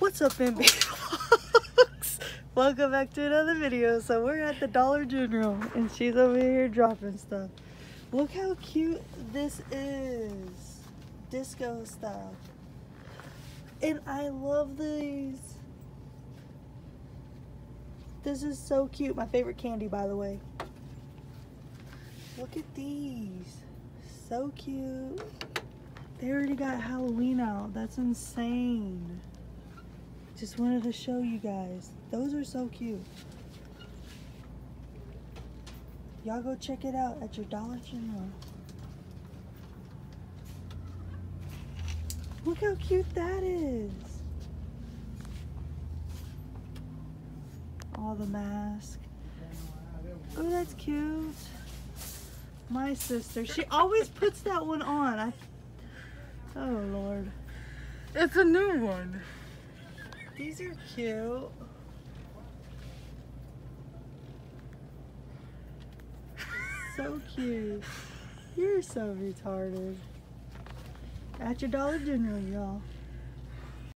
What's up, MB Vlogs? Welcome back to another video. So we're at the Dollar General and she's over here dropping stuff. Look how cute this is. Disco style. And I love these. This is so cute. My favorite candy, by the way. Look at these. So cute. They already got Halloween out. That's insane. Just wanted to show you guys. Those are so cute. Y'all go check it out at your Dollar General. Look how cute that is. All the mask. Oh, that's cute. My sister. She always puts that one on. I Oh lord. It's a new one. These are cute. so cute. You're so retarded. At your Dollar General, y'all.